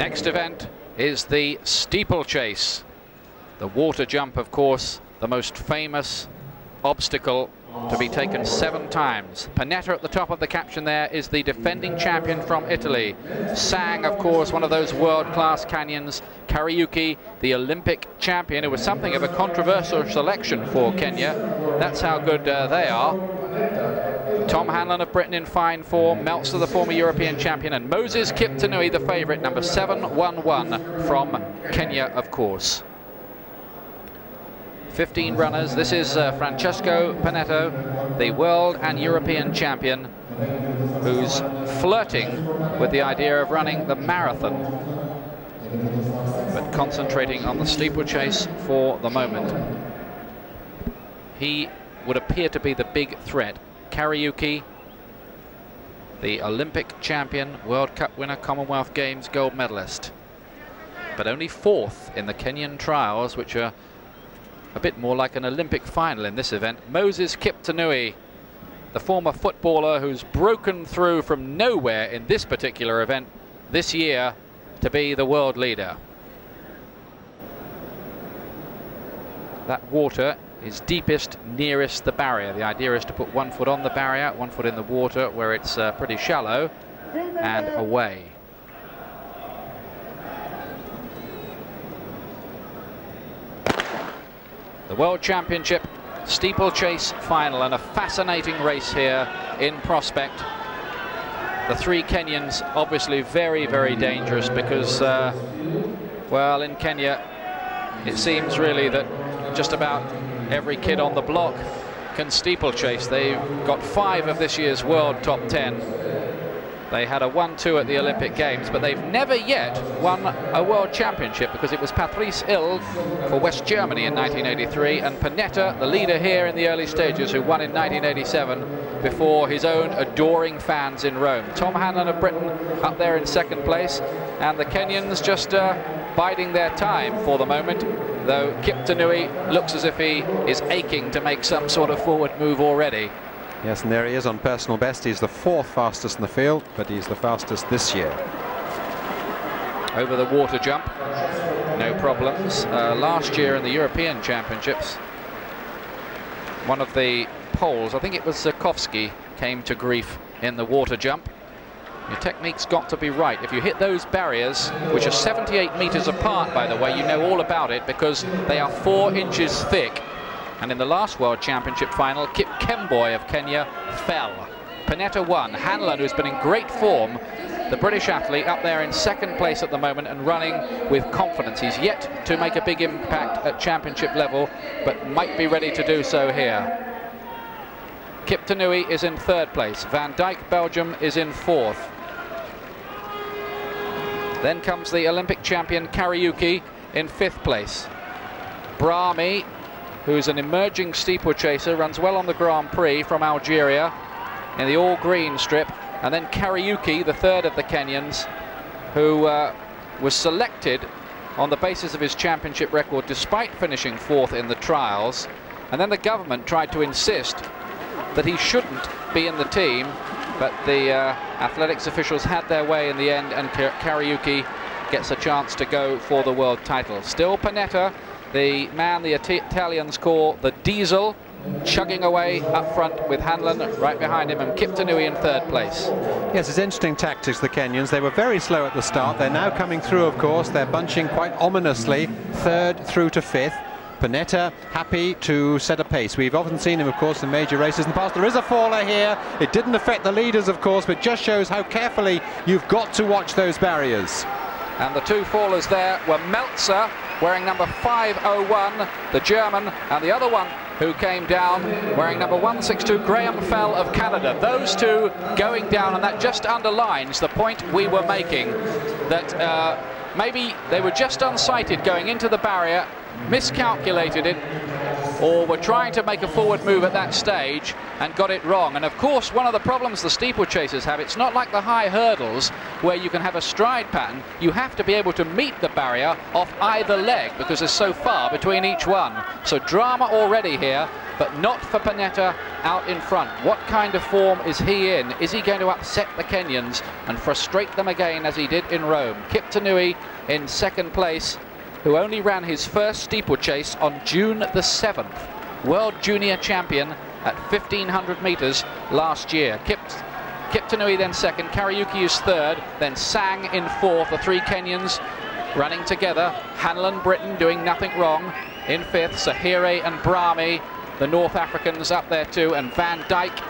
Next event is the steeplechase. The water jump, of course, the most famous obstacle to be taken seven times. Panetta at the top of the caption there is the defending champion from Italy. Sang, of course, one of those world-class Kenyans. Kariuki, the Olympic champion. It was something of a controversial selection for Kenya. That's how good uh, they are. Tom Hanlon of Britain in fine form, Melzer the former European champion, and Moses Kiptanui the favourite, number 711 from Kenya, of course. 15 runners. This is uh, Francesco Panetta, the world and European champion, who's flirting with the idea of running the marathon, but concentrating on the steeplechase for the moment. He would appear to be the big threat. Kariuki, the Olympic champion, World Cup winner, Commonwealth Games gold medalist, but only fourth in the Kenyan trials, which are a bit more like an Olympic final in this event. Moses Kiptanui, the former footballer who's broken through from nowhere in this particular event this year to be the world leader. That water is deepest nearest the barrier. The idea is to put one foot on the barrier, one foot in the water where it's uh, pretty shallow and away. The World Championship steeplechase final and a fascinating race here in prospect. The three Kenyans obviously very, very dangerous because, uh, well, in Kenya, it seems really that just about every kid on the block can steeplechase. They've got five of this year's world top 10 they had a 1-2 at the Olympic Games, but they've never yet won a World Championship because it was Patrice Ilg for West Germany in 1983 and Panetta, the leader here in the early stages, who won in 1987 before his own adoring fans in Rome. Tom Hanlon of Britain up there in second place and the Kenyans just uh, biding their time for the moment though Kiptanui looks as if he is aching to make some sort of forward move already. Yes, and there he is on personal best. He's the fourth fastest in the field, but he's the fastest this year. Over the water jump, no problems. Uh, last year in the European Championships, one of the Poles, I think it was Zakowski, came to grief in the water jump. Your technique's got to be right. If you hit those barriers, which are 78 meters apart, by the way, you know all about it because they are four inches thick and in the last World Championship final, Kip Kemboi of Kenya fell. Panetta won. Hanlon, who's been in great form, the British athlete up there in second place at the moment and running with confidence. He's yet to make a big impact at championship level, but might be ready to do so here. Kiptanui is in third place. Van Dijck, Belgium, is in fourth. Then comes the Olympic champion Kariuki in fifth place. Brahmi who's an emerging steeplechaser, runs well on the Grand Prix from Algeria in the all-green strip. And then Kariuki, the third of the Kenyans, who uh, was selected on the basis of his championship record despite finishing fourth in the trials. And then the government tried to insist that he shouldn't be in the team, but the uh, athletics officials had their way in the end, and Kariuki gets a chance to go for the world title. Still Panetta the man the Italians call the Diesel, chugging away up front with Hanlon right behind him and Kiptanui in third place. Yes, it's interesting tactics, the Kenyans. They were very slow at the start. They're now coming through, of course. They're bunching quite ominously, third through to fifth. Panetta happy to set a pace. We've often seen him, of course, in major races in the past. There is a faller here. It didn't affect the leaders, of course, but just shows how carefully you've got to watch those barriers. And the two fallers there were Melzer wearing number 501, the German, and the other one who came down wearing number 162, Graham Fell of Canada. Those two going down, and that just underlines the point we were making, that uh, maybe they were just unsighted going into the barrier, miscalculated it, or were trying to make a forward move at that stage and got it wrong. And of course, one of the problems the steeplechasers have, it's not like the high hurdles where you can have a stride pattern. You have to be able to meet the barrier off either leg because there's so far between each one. So drama already here, but not for Panetta out in front. What kind of form is he in? Is he going to upset the Kenyans and frustrate them again as he did in Rome? Kiptanui in second place who only ran his first steeplechase on June the 7th. World Junior Champion at 1500 metres last year. Kip, Kiptanui then second, Kariuki is third, then Sang in fourth, the three Kenyans running together. Hanlon Britain doing nothing wrong in fifth, Sahere and Brahmi, the North Africans up there too, and Van Dijck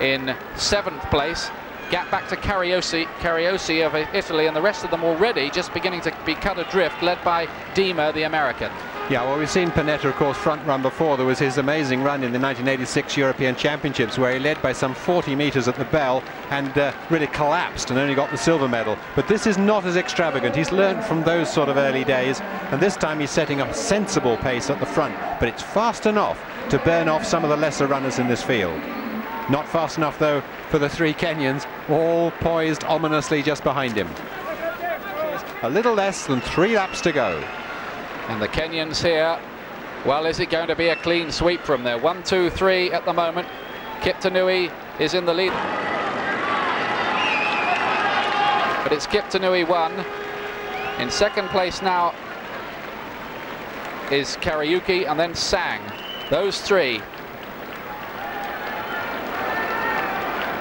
in seventh place. Gap back to Carosi, Carosi of Italy, and the rest of them already just beginning to be cut adrift, led by Diemer, the American. Yeah, well, we've seen Panetta, of course, front run before. There was his amazing run in the 1986 European Championships where he led by some 40 metres at the bell and uh, really collapsed and only got the silver medal. But this is not as extravagant. He's learned from those sort of early days, and this time he's setting a sensible pace at the front. But it's fast enough to burn off some of the lesser runners in this field. Not fast enough, though, for the three Kenyans, all poised ominously just behind him. A little less than three laps to go. And the Kenyans here, well, is it going to be a clean sweep from there? One, two, three at the moment. Kiptanui is in the lead. But it's Kiptanui one. In second place now is Kariuki and then Sang. Those three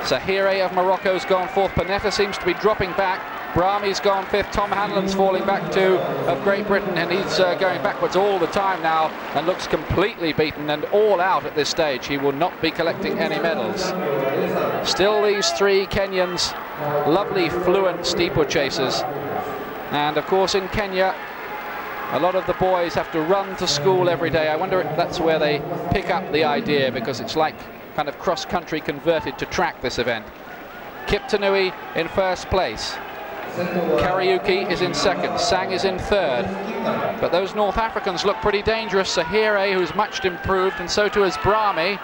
Sahere of Morocco's gone fourth. Panetta seems to be dropping back. Brahmi's gone fifth. Tom Hanlon's falling back to of Great Britain, and he's uh, going backwards all the time now and looks completely beaten and all out at this stage. He will not be collecting any medals. Still these three Kenyans, lovely fluent steeplechasers. And of course in Kenya, a lot of the boys have to run to school every day. I wonder if that's where they pick up the idea because it's like kind of cross-country converted to track this event. Kiptanui in first place. Kariuki is in second, Sang is in third. But those North Africans look pretty dangerous. Sahere, who's much improved, and so too is Brahmi.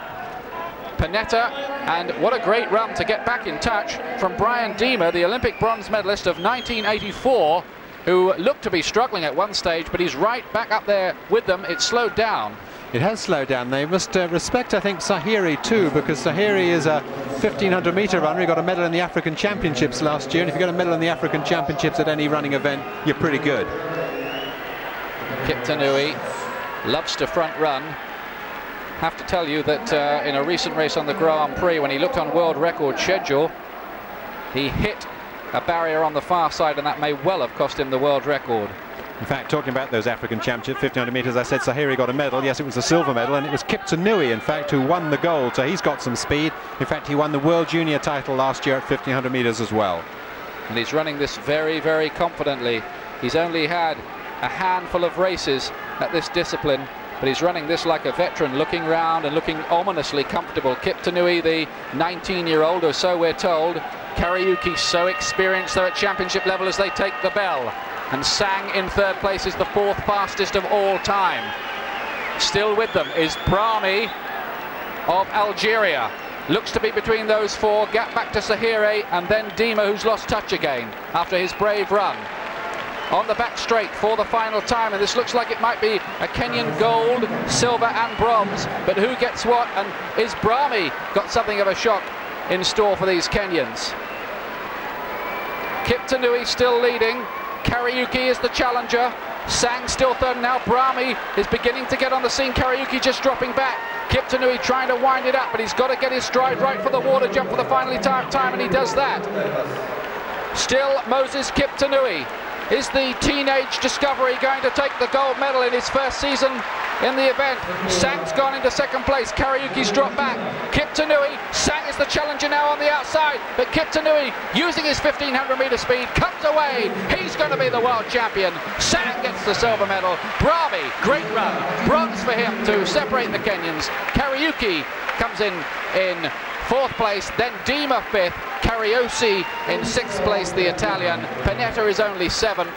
Panetta, and what a great run to get back in touch from Brian Diemer, the Olympic bronze medalist of 1984, who looked to be struggling at one stage, but he's right back up there with them. It slowed down. It has slowed down. They must uh, respect, I think, Sahere too, because Sahere is a 1500 metre runner. He got a medal in the African Championships last year, and if you got a medal in the African Championships at any running event, you're pretty good. Kiptanui loves to front run. Have to tell you that uh, in a recent race on the Grand Prix, when he looked on world record schedule, he hit a barrier on the far side, and that may well have cost him the world record. In fact, talking about those African championships, 1500 metres, I said Sahere got a medal. Yes, it was a silver medal, and it was Kiptanui, in fact, who won the gold. So he's got some speed. In fact, he won the World Junior title last year at 1500 metres as well. And he's running this very, very confidently. He's only had a handful of races at this discipline, but he's running this like a veteran, looking round and looking ominously comfortable. Kiptanui, the 19-year-old, or so we're told. Kariuki so experienced, though, at championship level as they take the bell and Sang in third place is the fourth fastest of all time. Still with them is Brahmi of Algeria. Looks to be between those four. Gap back to Sahere and then Diemer who's lost touch again after his brave run. On the back straight for the final time and this looks like it might be a Kenyan gold, silver and bronze. But who gets what and is Brahmi got something of a shock in store for these Kenyans? Kiptanui still leading. Kariuki is the challenger. Sang still third now. Brahmi is beginning to get on the scene. Kariuki just dropping back. Kiptanui trying to wind it up, but he's got to get his stride right for the water jump for the final time, and he does that. Still Moses Kiptanui is the teenage discovery going to take the gold medal in his first season in the event. Sang's gone into second place. Kariuki's dropped back. Kiptanui, Sang is the challenger now on the outside, but Kiptanui, using his 1500 meter speed, comes away. He's going to be the world champion. Sang gets the silver medal. Brahmi, great run. Bronze for him to separate the Kenyans. Kariuki comes in in fourth place, then Diemer fifth, Carosi in sixth place, the Italian. Panetta is only seventh.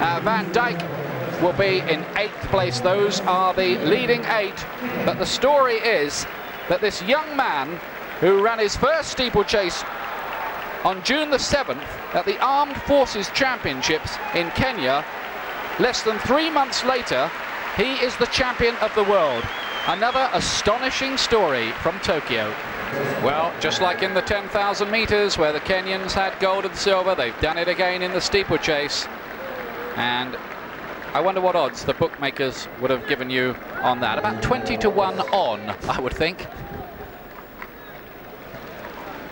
Uh, Van Dijck will be in eighth place. Those are the leading eight. But the story is that this young man who ran his first steeplechase on June the 7th at the Armed Forces Championships in Kenya, less than three months later, he is the champion of the world. Another astonishing story from Tokyo. Well, just like in the 10,000 metres where the Kenyans had gold and silver, they've done it again in the steeplechase. And I wonder what odds the bookmakers would have given you on that. About 20 to 1 on, I would think.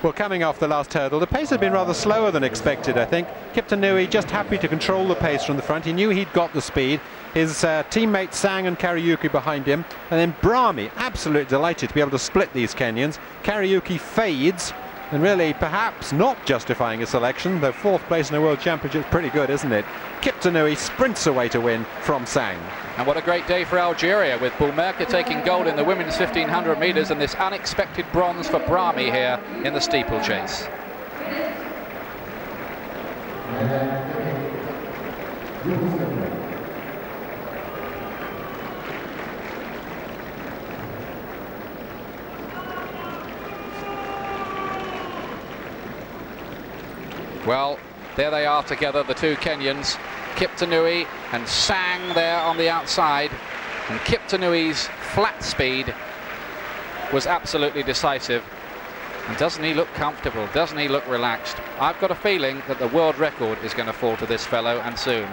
Well, coming off the last hurdle, the pace had been rather slower than expected, I think. Kiptanui just happy to control the pace from the front. He knew he'd got the speed. His uh, teammates Sang and Kariuki behind him. And then Brahmi, absolutely delighted to be able to split these Kenyans. Kariuki fades and really perhaps not justifying a selection, though fourth place in the World Championship is pretty good, isn't it? Kiptanui sprints away to win from Sang. And what a great day for Algeria with Boulmerka taking gold in the women's 1500 metres and this unexpected bronze for Brahmi here in the steeplechase. Well, there they are together, the two Kenyans, Kiptanui and Sang there on the outside. And Kiptanui's flat speed was absolutely decisive. And doesn't he look comfortable? Doesn't he look relaxed? I've got a feeling that the world record is going to fall to this fellow and soon.